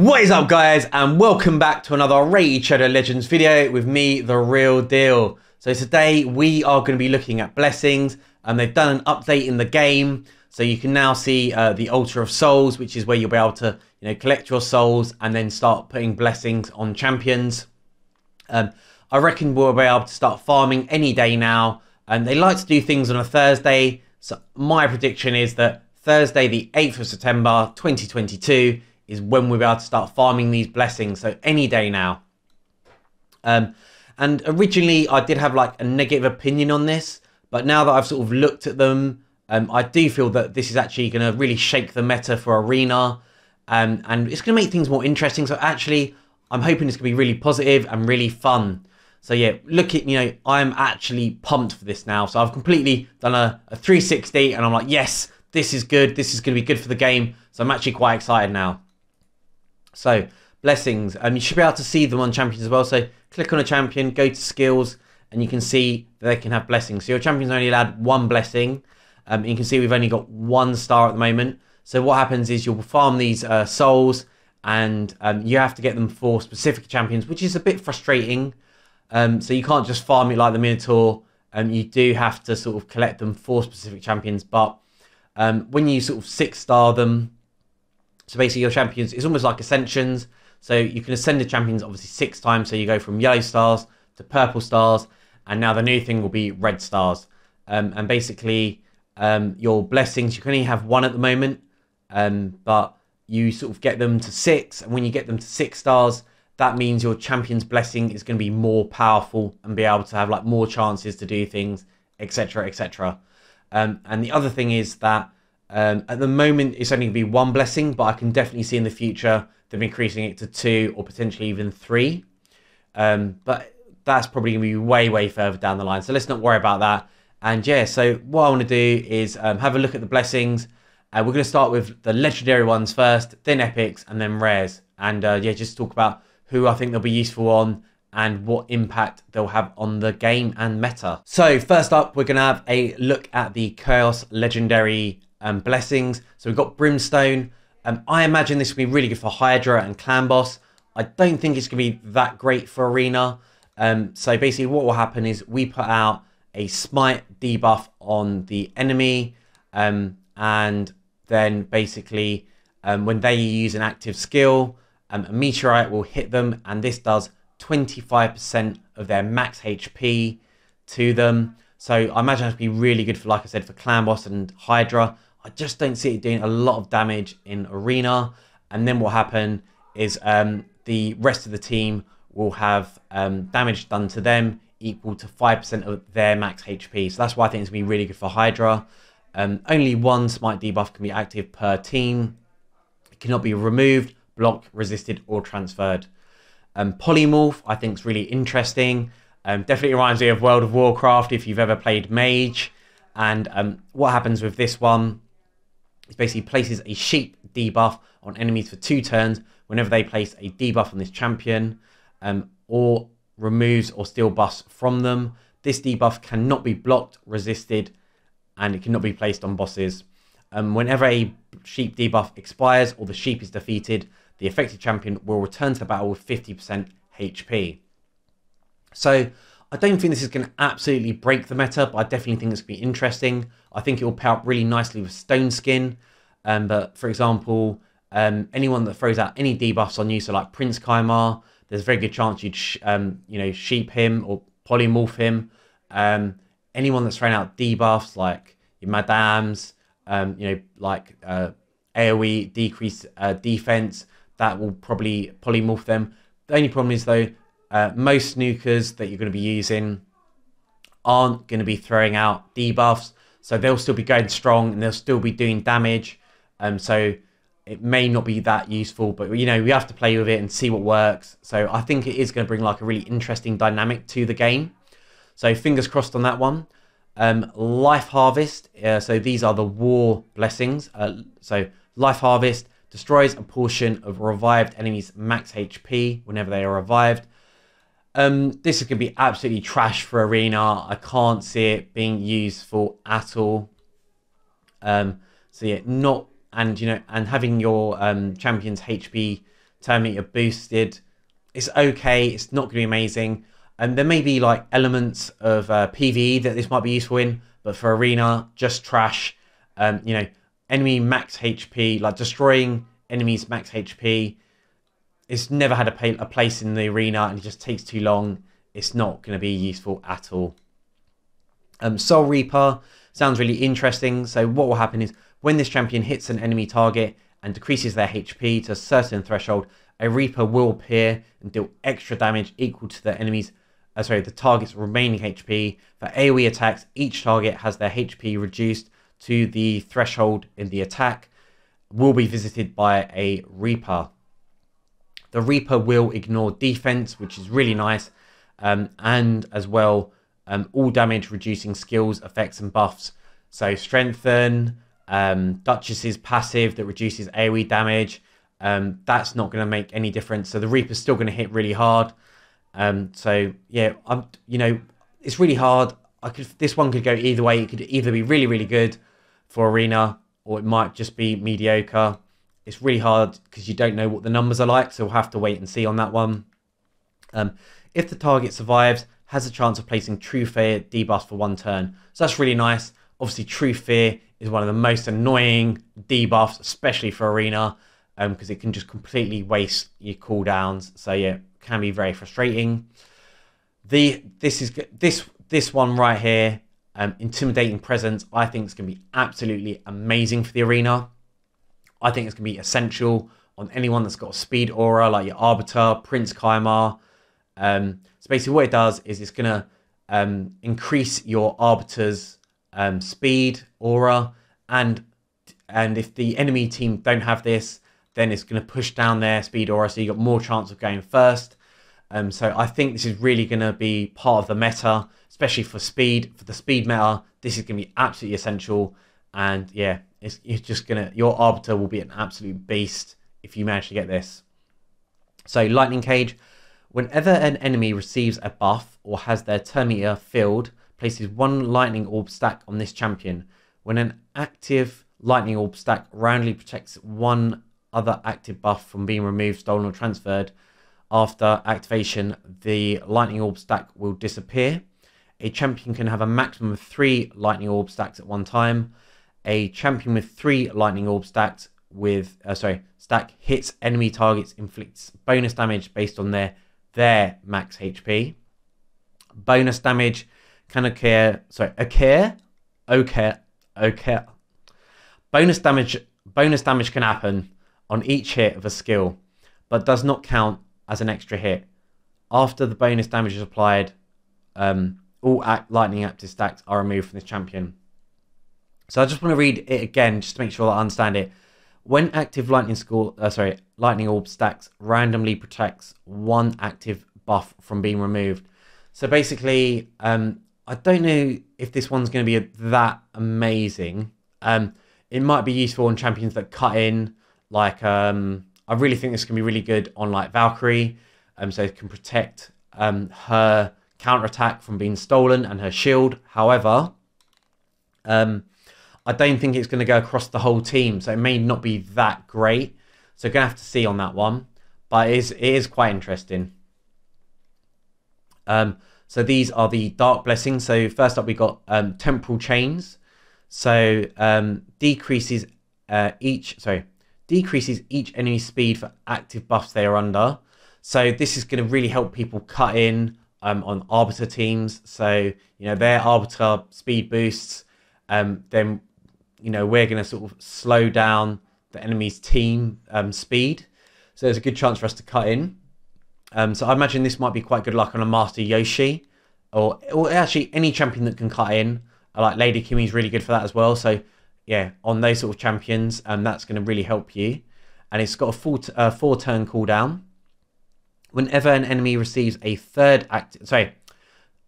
What is up guys and welcome back to another Raid Shadow Legends video with me, The Real Deal. So today we are going to be looking at blessings and they've done an update in the game. So you can now see uh, the Altar of Souls, which is where you'll be able to you know, collect your souls and then start putting blessings on champions. Um, I reckon we'll be able to start farming any day now. And they like to do things on a Thursday. So my prediction is that Thursday, the 8th of September, 2022 is when be able to start farming these blessings. So any day now. Um, and originally I did have like a negative opinion on this, but now that I've sort of looked at them, um, I do feel that this is actually going to really shake the meta for Arena. Um, and it's going to make things more interesting. So actually, I'm hoping it's going to be really positive and really fun. So yeah, look at, you know, I'm actually pumped for this now. So I've completely done a, a 360 and I'm like, yes, this is good. This is going to be good for the game. So I'm actually quite excited now. So blessings, um, you should be able to see them on champions as well. So click on a champion, go to skills, and you can see they can have blessings. So your champion's only allowed one blessing. Um, you can see we've only got one star at the moment. So what happens is you'll farm these uh, souls, and um, you have to get them for specific champions, which is a bit frustrating. Um, so you can't just farm it like the Minotaur. Um, you do have to sort of collect them for specific champions. But um, when you sort of six star them, so basically your champions, it's almost like ascensions. So you can ascend the champions obviously six times. So you go from yellow stars to purple stars. And now the new thing will be red stars. Um, and basically um, your blessings, you can only have one at the moment. Um, but you sort of get them to six. And when you get them to six stars, that means your champion's blessing is going to be more powerful and be able to have like more chances to do things, etc., etc. Um, and the other thing is that um, at the moment, it's only going to be one blessing, but I can definitely see in the future them increasing it to two or potentially even three. Um, but that's probably going to be way, way further down the line. So let's not worry about that. And yeah, so what I want to do is um, have a look at the blessings. Uh, we're going to start with the legendary ones first, then epics, and then rares. And uh, yeah, just talk about who I think they'll be useful on and what impact they'll have on the game and meta. So first up, we're going to have a look at the Chaos Legendary blessings. So we've got Brimstone. Um, I imagine this will be really good for Hydra and Clan Boss. I don't think it's going to be that great for Arena. Um, so basically what will happen is we put out a Smite debuff on the enemy. Um, and then basically um, when they use an active skill, um, a Meteorite will hit them. And this does 25% of their max HP to them. So I imagine it's be really good for, like I said, for Clan Boss and Hydra. I just don't see it doing a lot of damage in Arena. And then what happen is um, the rest of the team will have um, damage done to them equal to 5% of their max HP. So that's why I think it's going to be really good for Hydra. Um, only one Smite debuff can be active per team. It cannot be removed, blocked, resisted, or transferred. Um, Polymorph, I think, is really interesting. Um, definitely reminds me of World of Warcraft if you've ever played Mage. And um, what happens with this one is basically places a sheep debuff on enemies for two turns whenever they place a debuff on this champion um, or removes or steal buffs from them. This debuff cannot be blocked, resisted, and it cannot be placed on bosses. Um, whenever a sheep debuff expires or the sheep is defeated, the affected champion will return to the battle with 50% HP. So I don't think this is going to absolutely break the meta, but I definitely think it's going to be interesting. I think it will pair up really nicely with Stone Skin. Um, but for example, um, anyone that throws out any debuffs on you, so like Prince Kymar, there's a very good chance you'd, um, you know, sheep him or polymorph him. Um, anyone that's throwing out debuffs like your Madams, um, you know, like uh, AoE decrease uh, defense, that will probably polymorph them. The only problem is though, uh, most nukers that you're going to be using aren't going to be throwing out debuffs, so they'll still be going strong and they'll still be doing damage. Um, so it may not be that useful, but you know we have to play with it and see what works. So I think it is going to bring like a really interesting dynamic to the game. So fingers crossed on that one. Um, Life Harvest. Uh, so these are the war blessings. Uh, so Life Harvest destroys a portion of revived enemies' max HP whenever they are revived. Um, this is going to be absolutely trash for Arena. I can't see it being useful at all. Um, so yeah, not and you know and having your um, champions HP meter boosted. It's okay. It's not going to be amazing. And there may be like elements of uh, PVE that this might be useful in, but for arena, just trash. Um, you know, enemy max HP, like destroying enemies max HP. It's never had a, pay, a place in the arena and it just takes too long. It's not going to be useful at all. Um, Soul Reaper sounds really interesting. So what will happen is when this champion hits an enemy target and decreases their HP to a certain threshold, a Reaper will appear and deal extra damage equal to the enemy's uh, sorry, the target's remaining HP. For AoE attacks, each target has their HP reduced to the threshold in the attack, will be visited by a Reaper. The Reaper will ignore defense, which is really nice, um, and as well, um, all damage reducing skills, effects, and buffs. So, Strengthen, um, Duchess's passive that reduces AoE damage. Um, that's not going to make any difference. So, the Reaper's still going to hit really hard. Um, so yeah, I'm you know it's really hard. I could this one could go either way. It could either be really really good for arena, or it might just be mediocre. It's really hard because you don't know what the numbers are like, so we'll have to wait and see on that one. Um, if the target survives, has a chance of placing True Fear debuff for one turn. So that's really nice. Obviously, True Fear is one of the most annoying debuffs, especially for arena, because um, it can just completely waste your cooldowns. So yeah, can be very frustrating. The this is this this one right here, um, intimidating presence. I think it's going to be absolutely amazing for the arena. I think it's going to be essential on anyone that's got a speed aura like your Arbiter, Prince Kymar. Um, so basically, what it does is it's going to um, increase your Arbiter's um, speed aura, and and if the enemy team don't have this, then it's going to push down their speed aura, so you've got more chance of going first. Um, so I think this is really going to be part of the meta, especially for speed. For the speed meta, this is going to be absolutely essential. And yeah, it's, it's just to, your Arbiter will be an absolute beast if you manage to get this. So Lightning Cage, whenever an enemy receives a buff or has their turn meter filled, places one Lightning Orb stack on this champion. When an active Lightning Orb stack roundly protects one other active buff from being removed, stolen, or transferred. After activation, the Lightning Orb stack will disappear. A champion can have a maximum of three Lightning Orb stacks at one time. A champion with three Lightning Orb stacks with uh, sorry stack hits enemy targets, inflicts bonus damage based on their their max HP. Bonus damage can occur. Sorry, occur, occur, occur. Bonus damage. Bonus damage can happen on each hit of a skill, but does not count as an extra hit. After the bonus damage is applied, um, all act lightning active stacks are removed from this champion. So I just want to read it again just to make sure I understand it. When active lightning school, uh, sorry, lightning orb stacks randomly protects one active buff from being removed. So basically, um, I don't know if this one's going to be that amazing. Um, it might be useful on champions that cut in like, um, I really think this can be really good on like Valkyrie, um, so it can protect um, her counter attack from being stolen and her shield. However, um, I don't think it's going to go across the whole team, so it may not be that great. So going to have to see on that one, but it is, it is quite interesting. Um, so these are the dark blessings. So first up, we got um, temporal chains. So um, decreases uh, each. Sorry, decreases each enemy speed for active buffs they are under. So this is going to really help people cut in um, on Arbiter teams. So, you know, their Arbiter speed boosts, um, then, you know, we're going to sort of slow down the enemy's team um, speed. So there's a good chance for us to cut in. Um, so I imagine this might be quite good luck on a Master Yoshi or, or actually any champion that can cut in. Like Lady Kimi's really good for that as well. So yeah, on those sort of champions, and that's going to really help you. And it's got a full uh, four turn cooldown. Whenever an enemy receives a third act, sorry,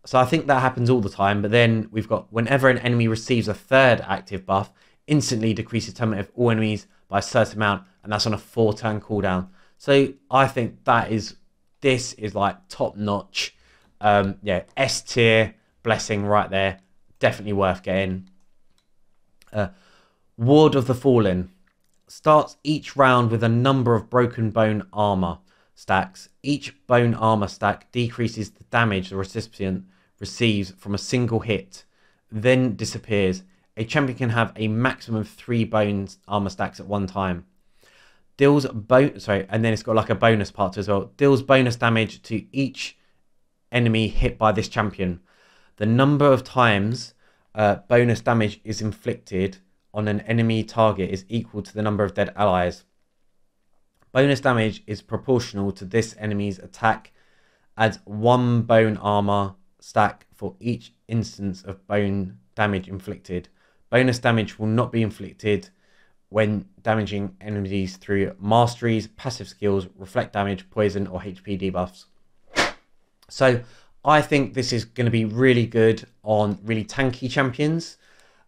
so I think that happens all the time. But then we've got whenever an enemy receives a third active buff, instantly decreases turn of all enemies by a certain amount, and that's on a four turn cooldown. So I think that is this is like top notch. Um, yeah, S tier blessing right there. Definitely worth getting. Uh, Ward of the Fallen. starts each round with a number of broken bone armor stacks. Each bone armor stack decreases the damage the recipient receives from a single hit, then disappears. A champion can have a maximum of three bones armor stacks at one time. Deals bone sorry, and then it's got like a bonus part as well. Deals bonus damage to each enemy hit by this champion. The number of times uh, bonus damage is inflicted on an enemy target is equal to the number of dead allies. Bonus damage is proportional to this enemy's attack. Adds one bone armor stack for each instance of bone damage inflicted. Bonus damage will not be inflicted when damaging enemies through masteries, passive skills, reflect damage, poison, or HP debuffs. So I think this is going to be really good on really tanky champions.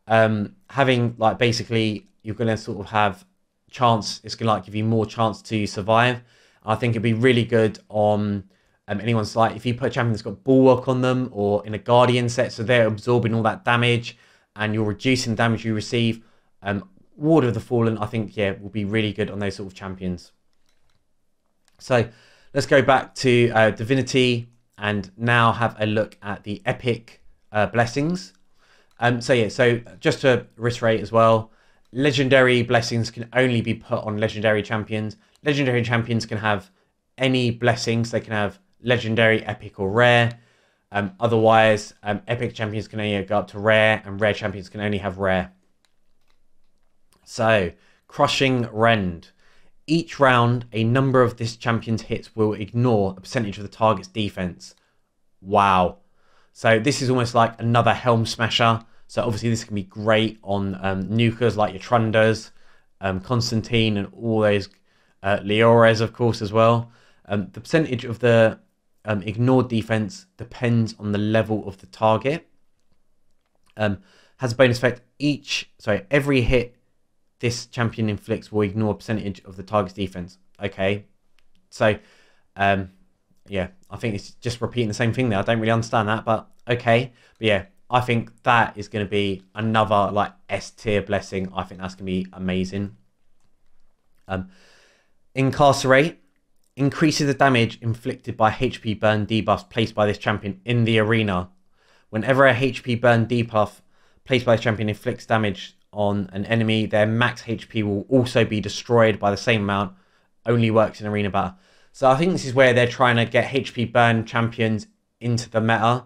Um, having like basically you're going to sort of have chance. It's going to like give you more chance to survive. I think it'd be really good on um, anyone's like if you put a champion that's got bulwark on them or in a guardian set, so they're absorbing all that damage and you're reducing damage you receive. Um, Ward of the Fallen, I think, yeah, will be really good on those sort of champions. So let's go back to uh, Divinity and now have a look at the epic uh, blessings. Um, so yeah, so just to reiterate as well, legendary blessings can only be put on legendary champions. Legendary champions can have any blessings. They can have legendary, epic, or rare. Um, otherwise, um, epic champions can only go up to rare, and rare champions can only have rare. So, crushing rend. Each round, a number of this champion's hits will ignore a percentage of the target's defense. Wow. So this is almost like another Helm Smasher. So obviously this can be great on um, nukers like your Trundas, um, Constantine, and all those uh, of course, as well. Um, the percentage of the um, ignored defense depends on the level of the target. Um, has a bonus effect. Each, sorry, every hit this champion inflicts will ignore a percentage of the target's defense. Okay, so um, yeah, I think it's just repeating the same thing there. I don't really understand that, but okay. But yeah, I think that is going to be another like S tier blessing. I think that's going to be amazing. Um, incarcerate increases the damage inflicted by HP burn debuffs placed by this champion in the arena. Whenever a HP burn debuff placed by this champion inflicts damage on an enemy, their max HP will also be destroyed by the same amount. Only works in arena battle. So I think this is where they're trying to get HP burn champions into the meta.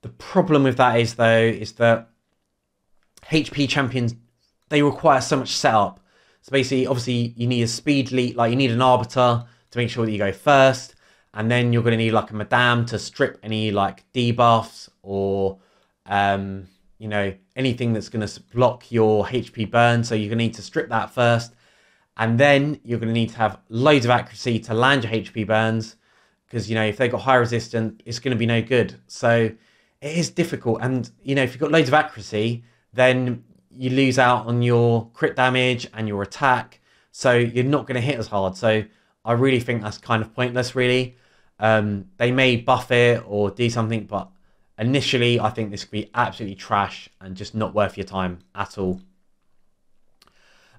The problem with that is though is that HP champions they require so much setup. So basically, obviously, you need a speed lead, like you need an arbiter to make sure that you go first, and then you're going to need like a madame to strip any like debuffs or um, you know anything that's going to block your HP burn. So you're going to need to strip that first, and then you're going to need to have loads of accuracy to land your HP burns because you know if they've got high resistance, it's going to be no good. So it is difficult, and you know if you've got loads of accuracy, then you lose out on your crit damage and your attack, so you're not going to hit as hard. So I really think that's kind of pointless. Really, um, they may buff it or do something, but initially I think this could be absolutely trash and just not worth your time at all.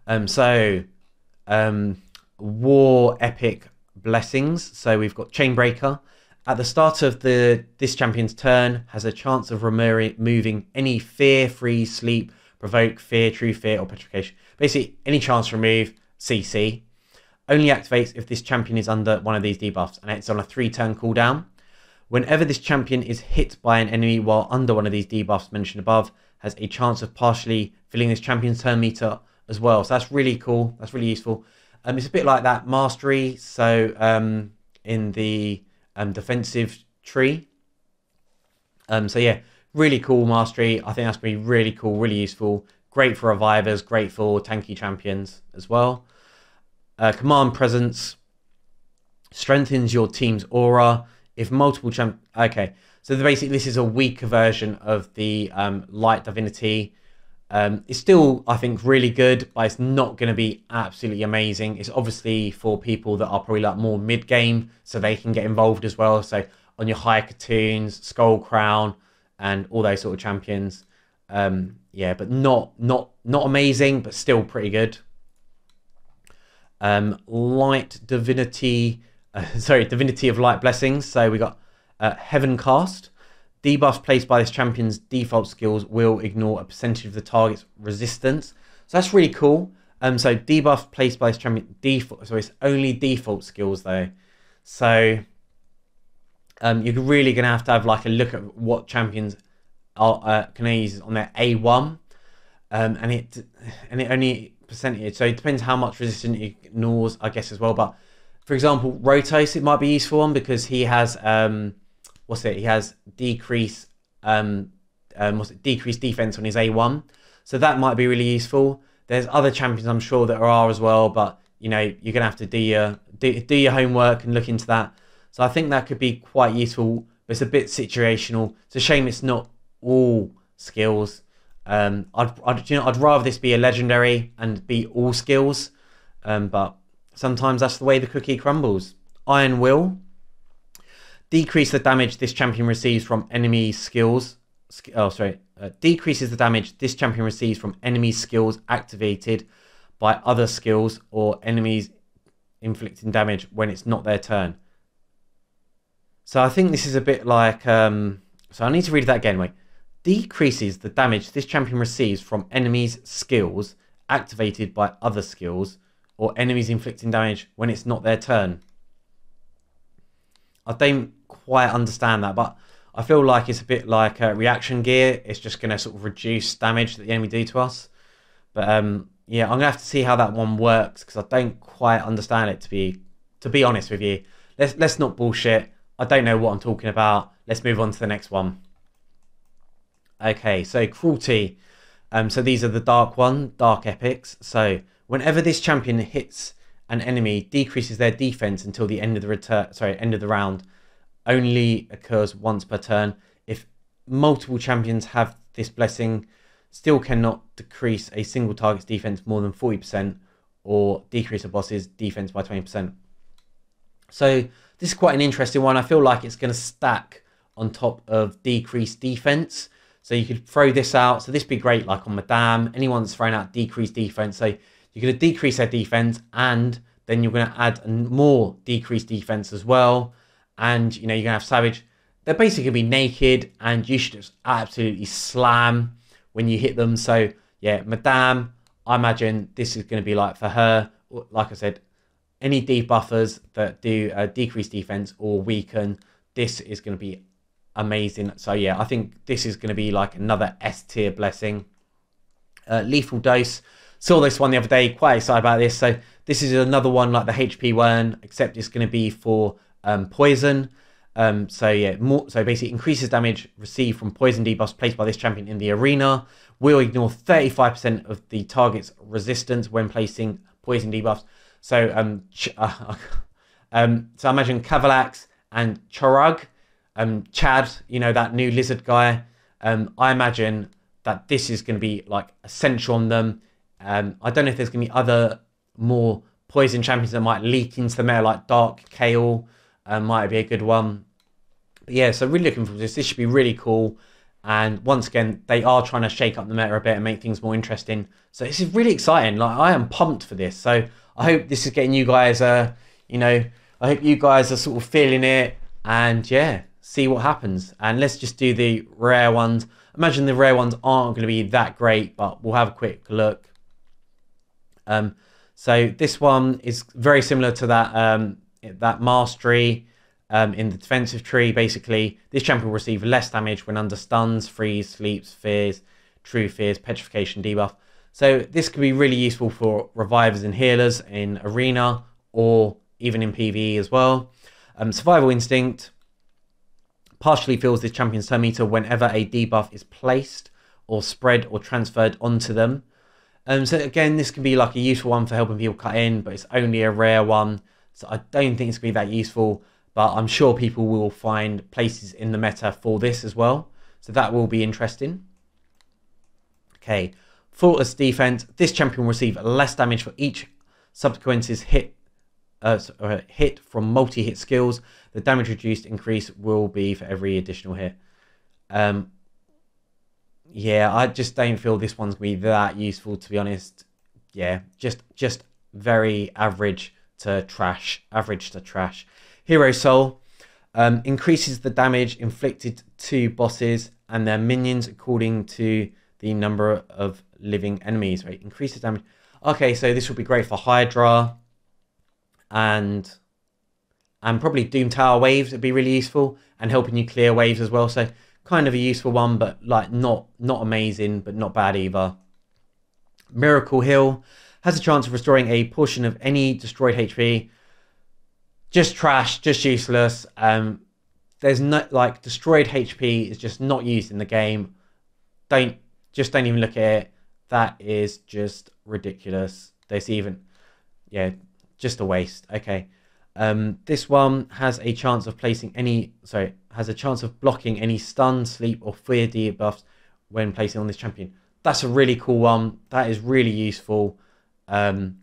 Um, so um, War Epic Blessings. So we've got Chainbreaker. At the start of the this champion's turn, has a chance of removing any fear, free, sleep, provoke, fear, true fear, or petrification. Basically, any chance to remove CC. Only activates if this champion is under one of these debuffs, and it's on a three-turn cooldown. Whenever this champion is hit by an enemy while under one of these debuffs mentioned above, has a chance of partially filling this champion's turn meter as well. So that's really cool. That's really useful. Um, it's a bit like that mastery. So um, in the um, defensive tree. Um, so yeah, really cool mastery. I think that's going to be really cool, really useful. Great for revivers, great for tanky champions as well. Uh, command presence strengthens your team's aura. If multiple champ, okay. So basically, this is a weaker version of the um, light divinity. Um, it's still, I think, really good, but it's not going to be absolutely amazing. It's obviously for people that are probably like more mid game, so they can get involved as well. So on your higher Katoons, Skull Crown, and all those sort of champions, um, yeah, but not not not amazing, but still pretty good. Um, light divinity, uh, sorry, divinity of light blessings. So we got uh, heaven cast. Debuffs placed by this champion's default skills will ignore a percentage of the target's resistance. So that's really cool. Um, so debuff placed by this champion default. So it's only default skills though. So um, you're really gonna have to have like a look at what champions are uh, can use on their A1, um, and it and it only percentage. So it depends how much resistance it ignores, I guess as well. But for example, Rotos it might be useful one because he has um, what's it? He has decrease um, um what's it? Decrease defense on his A1, so that might be really useful. There's other champions I'm sure that are as well, but you know you're gonna have to do your do, do your homework and look into that. So I think that could be quite useful. But it's a bit situational. It's a shame it's not all skills. Um, I'd, I'd, you know, I'd rather this be a legendary and be all skills. Um, but sometimes that's the way the cookie crumbles. Iron Will. Decrease the damage this champion receives from enemy skills. Oh, sorry uh, decreases the damage this champion receives from enemy skills activated by other skills or enemies inflicting damage when it's not their turn. So I think this is a bit like. Um, so I need to read that again. Wait. Decreases the damage this champion receives from enemies' skills activated by other skills or enemies inflicting damage when it's not their turn. I don't quite understand that, but I feel like it's a bit like a reaction gear. It's just going to sort of reduce damage that the enemy do to us. But um, yeah, I'm going to have to see how that one works because I don't quite understand it to be to be honest with you. Let's let's not bullshit. I don't know what I'm talking about. Let's move on to the next one. Okay, so cruelty. Um, so these are the dark one, dark epics. So whenever this champion hits an enemy, decreases their defense until the end of the return. Sorry, end of the round only occurs once per turn. If multiple champions have this blessing, still cannot decrease a single target's defense more than 40% or decrease a boss's defense by 20%. So this is quite an interesting one. I feel like it's going to stack on top of decreased defense. So you could throw this out. So this would be great like on Madame. Anyone that's thrown out decreased defense. So you're going to decrease their defense and then you're going to add more decreased defense as well and you know you're gonna have Savage. They're basically gonna be naked, and you should just absolutely slam when you hit them. So yeah, Madame, I imagine this is gonna be like for her. Like I said, any debuffers that do uh, decrease defense or weaken, this is gonna be amazing. So yeah, I think this is gonna be like another S tier blessing. Uh, lethal dose. Saw this one the other day, quite excited about this. So this is another one like the HP one, except it's going to be for um, poison. Um, so yeah, more, so basically increases damage received from poison debuffs placed by this champion in the arena. Will ignore 35% of the target's resistance when placing poison debuffs. So um, uh, um, so I imagine Kalvalax and Chorug, um, Chad, you know that new lizard guy. Um, I imagine that this is going to be like essential on them. Um, I don't know if there's going to be other more poison champions that might leak into the meta like Dark Kael uh, might be a good one. But yeah, so really looking forward to this. This should be really cool. And once again, they are trying to shake up the meta a bit and make things more interesting. So this is really exciting. Like I am pumped for this. So I hope this is getting you guys, uh, you know, I hope you guys are sort of feeling it. And yeah, see what happens. And let's just do the rare ones. Imagine the rare ones aren't going to be that great, but we'll have a quick look. Um, so this one is very similar to that um, that mastery um, in the defensive tree. Basically, this champion will receive less damage when under stuns, freeze, sleeps, fears, true fears, petrification debuff. So this could be really useful for revivers and healers in arena or even in PvE as well. Um, survival instinct partially fills this champion's turn meter whenever a debuff is placed or spread or transferred onto them. Um, so again, this can be like a useful one for helping people cut in, but it's only a rare one. So I don't think it's going to be that useful, but I'm sure people will find places in the meta for this as well. So that will be interesting. Okay, faultless defense. This champion will receive less damage for each subsequent hit uh, uh, hit from multi-hit skills. The damage reduced increase will be for every additional hit. Um, yeah, I just don't feel this one's gonna be that useful to be honest. Yeah, just just very average to trash. Average to trash. Hero Soul um, increases the damage inflicted to bosses and their minions according to the number of living enemies. Right, increases damage. Okay, so this will be great for Hydra and and probably Doom Tower waves would be really useful and helping you clear waves as well. So kind of a useful one, but like not not amazing, but not bad either. Miracle Heal has a chance of restoring a portion of any destroyed HP. Just trash, just useless. Um, there's no like destroyed HP is just not used in the game. Don't just don't even look at it. That is just ridiculous. There's even yeah, just a waste. Okay. Um, this one has a chance of placing any sorry, has a chance of blocking any stun, sleep, or fear debuffs when placing on this champion. That's a really cool one. That is really useful. Um,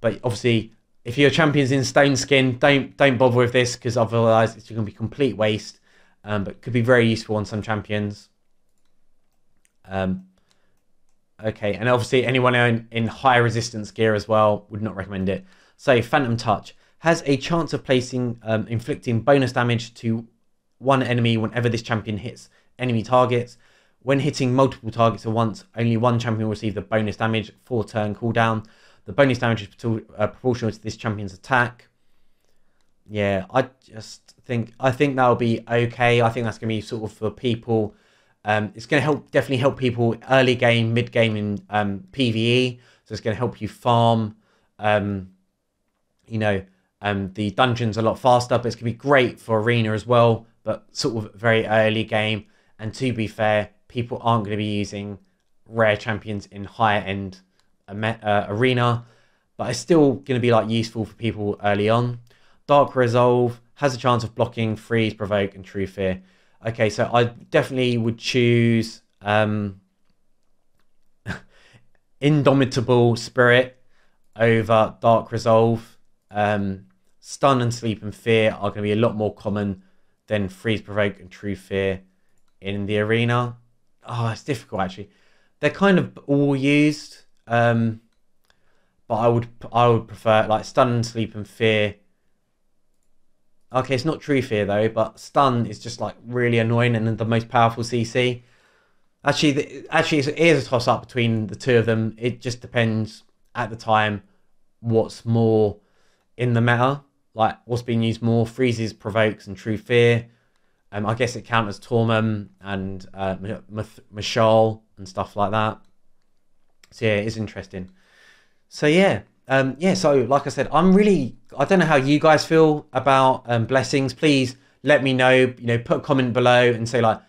but obviously, if your champion's in stone skin, don't don't bother with this because otherwise it's going to be complete waste. Um, but could be very useful on some champions. Um, okay, and obviously anyone in, in high resistance gear as well would not recommend it. So Phantom Touch has a chance of placing um, inflicting bonus damage to one enemy whenever this champion hits enemy targets. When hitting multiple targets at once, only one champion will receive the bonus damage for turn cooldown. The bonus damage is uh, proportional to this champion's attack. Yeah, I just think I think that'll be okay. I think that's going to be sort of for people. Um, it's going to help definitely help people early game, mid game in um, PVE. So it's going to help you farm. Um, you know, um, the dungeons a lot faster, but it's going to be great for arena as well. But sort of very early game. And to be fair, people aren't going to be using rare champions in higher end uh, arena, but it's still going to be like useful for people early on. Dark Resolve has a chance of blocking, freeze, provoke, and true fear. Okay, so I definitely would choose um, Indomitable Spirit over Dark Resolve. Um, stun and sleep and fear are going to be a lot more common than freeze, provoke, and true fear in the arena. Oh, it's difficult actually. They're kind of all used. Um, but I would I would prefer like stun, and sleep, and fear. Okay, it's not true fear though, but stun is just like really annoying and the most powerful CC. Actually, the, actually, it is a toss up between the two of them. It just depends at the time what's more in the meta, like what's being used more. Freezes, provokes, and true fear. Um, I guess it counters Tormund and uh, Mashal and stuff like that. So yeah, it is interesting. So yeah, um, yeah. So like I said, I'm really. I don't know how you guys feel about um, blessings. Please let me know. You know, put a comment below and say like,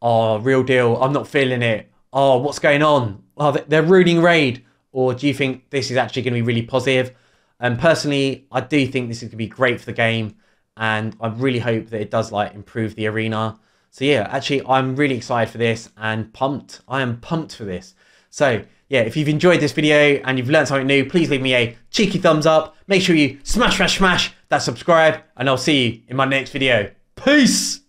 "Oh, real deal. I'm not feeling it. Oh, what's going on? Oh, they're ruining raid." Or do you think this is actually going to be really positive? And personally, I do think this is going to be great for the game, and I really hope that it does like improve the arena. So yeah, actually, I'm really excited for this and pumped. I am pumped for this. So yeah, if you've enjoyed this video and you've learned something new, please leave me a cheeky thumbs up. Make sure you smash, smash, smash that subscribe, and I'll see you in my next video. Peace!